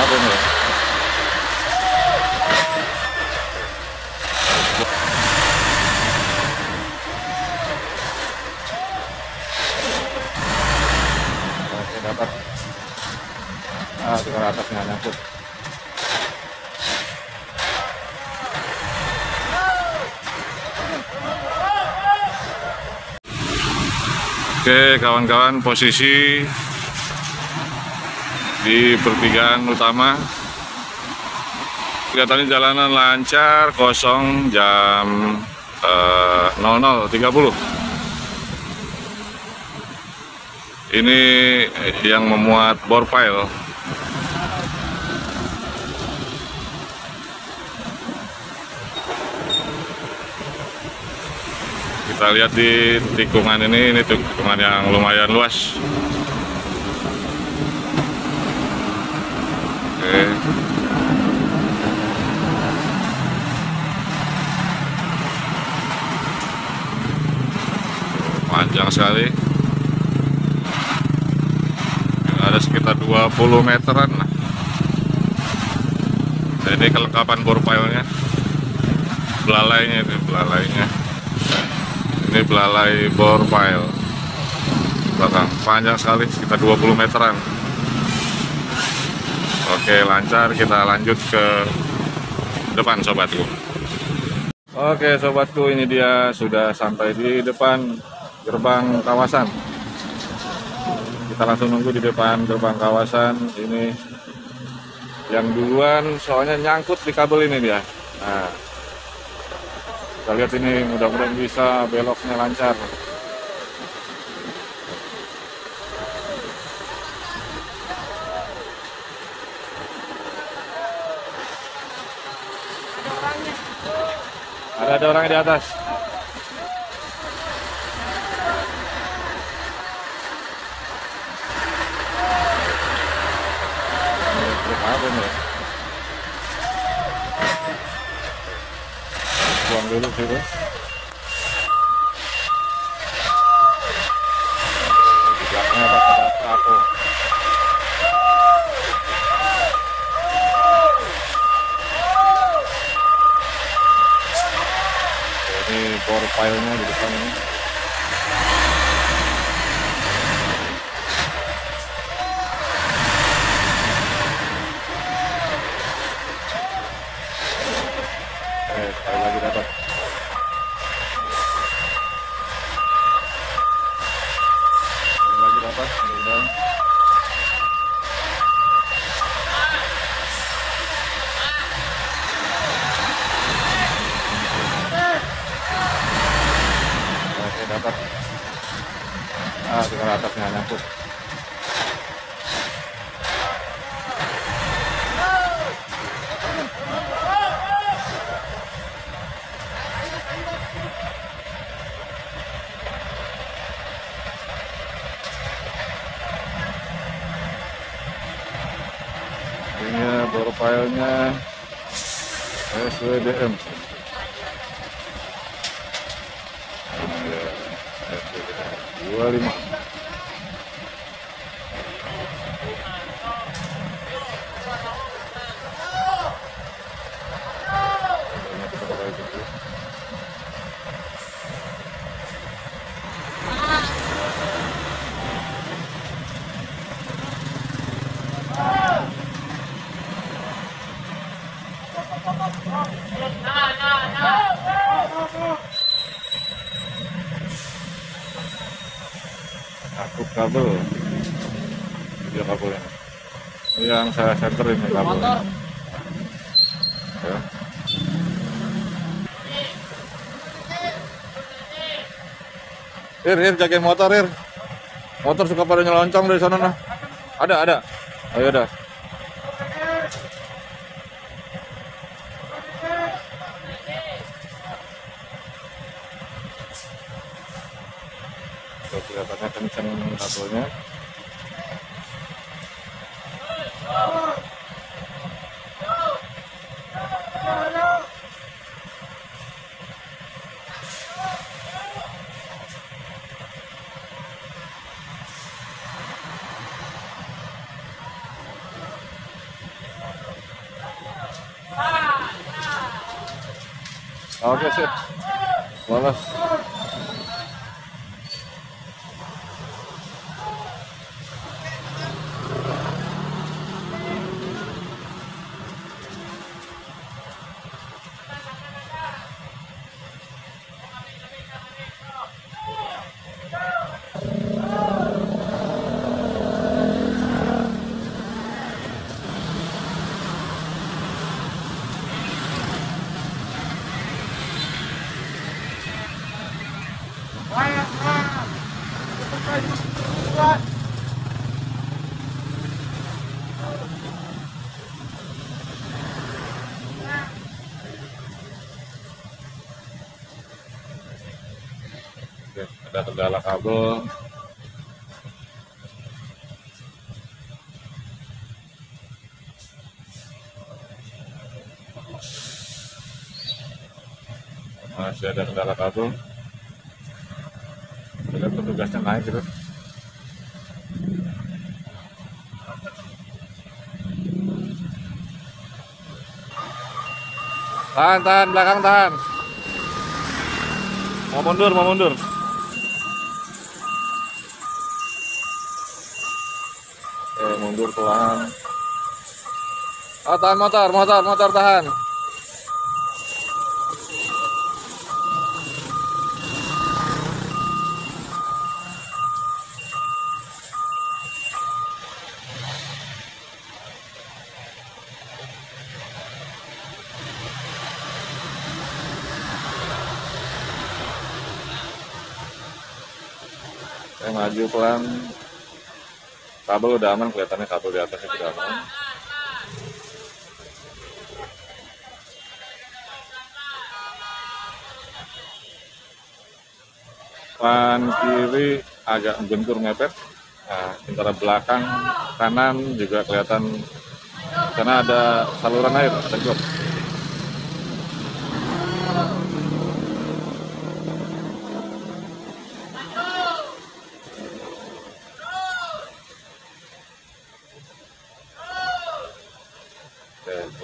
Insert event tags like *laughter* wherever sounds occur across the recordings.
apa nih? Oke dapat. Ah, tukar atasnya nyangkut. Oke kawan-kawan posisi di pertigaan utama. Kelihatannya jalanan lancar kosong jam eh, 00.30 ini yang memuat bor pile. Kita lihat di tikungan ini ini tikungan yang lumayan luas oke. Panjang sekali. Ada sekitar 20 meteran nah. ini kelengkapan bor pile-nya belalainya ini belalainya. Ini belalai bor pile belakang. Panjang sekali sekitar 20 meteran oke lancar. Kita lanjut ke depan sobatku. Oke sobatku ini dia sudah sampai di depan gerbang kawasan. Kita langsung nunggu di depan gerbang kawasan. Ini yang duluan soalnya nyangkut di kabel ini dia. Nah kita lihat ini mudah-mudahan bisa beloknya lancar ada ada orang di atas. Buang dulu situ di belakangnya pas ada trapo Oke, ini bor pile-nya di depan ini Oke, sekali lagi dapat sekali lagi dapat mudah-mudahan Dapat ah tinggal atasnya nyangkut. Ini bor filenya SWDM dua lima aku kabel dia kabelnya ini yang saya center ini kabelnya ya. Ir, Ir, jagain motor, Ir. Motor suka pada nyeloncongan dari sana nah. Ada, ada. Ayo dah. kelihatannya kenceng kabelnya Oke, okay, sip. Lolos. Ada kendala kabel. Masih ada kendala kabel. Petugasnya naik gitu. Tahan, tahan, belakang tahan. Mau mundur, mau mundur. Oke, mundur pelan. Oh, tahan motor, motor, motor tahan. Saya maju pelan. Kabel udah aman, kelihatannya kabel di atasnya sudah aman. Depan kiri agak bentur mepet. Nah, sementara belakang kanan juga kelihatan karena ada saluran air, ada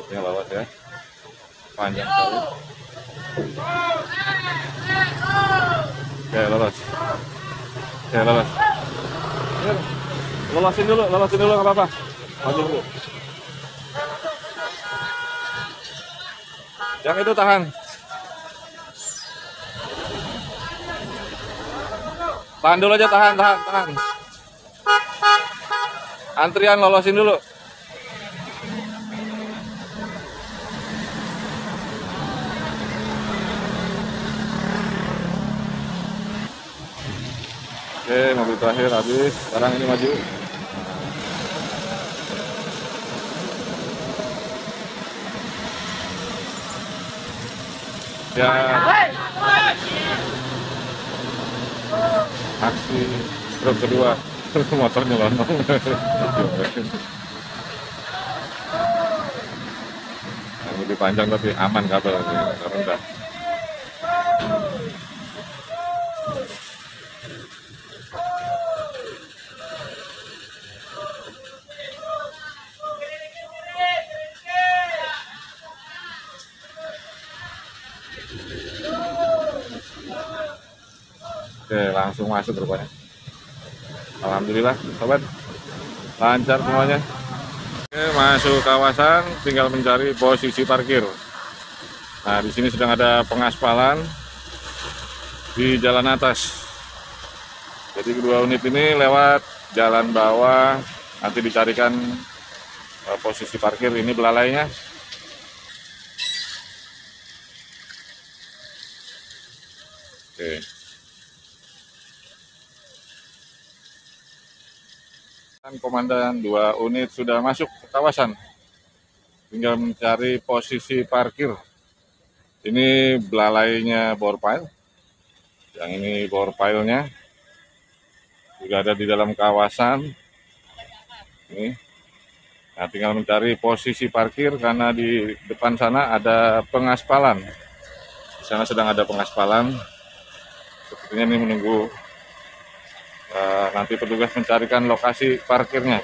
putnya lewat ya. Panjang sekali. Oke, lolos. Oke, lolos. Ayo, Lolosin dulu, lolosin dulu nggak apa-apa. Maju dulu. Yang itu tahan. Tahan dulu aja, tahan, tahan, tahan. Antrian lolosin dulu. Oke, mobil terakhir habis. Sekarang ini maju. Ya. Aksi truk kedua. *laughs* Motornya lonong. Yang lebih panjang tapi aman kabel rendah. Oke, langsung masuk rupanya. Alhamdulillah, sobat. Lancar semuanya. Oke, masuk kawasan, tinggal mencari posisi parkir. Nah, di sini sedang ada pengaspalan di jalan atas. Jadi kedua unit ini lewat jalan bawah, nanti dicarikan eh, posisi parkir ini belalainya. Oke. Komandan dua unit sudah masuk ke kawasan. Tinggal mencari posisi parkir. Ini belalainya bor pile. Yang ini bor pile-nya. Sudah ada di dalam kawasan. Ini. Nah, tinggal mencari posisi parkir karena di depan sana ada pengaspalan. Di sana sedang ada pengaspalan. Sepertinya ini menunggu eh, nanti petugas mencarikan lokasi parkirnya.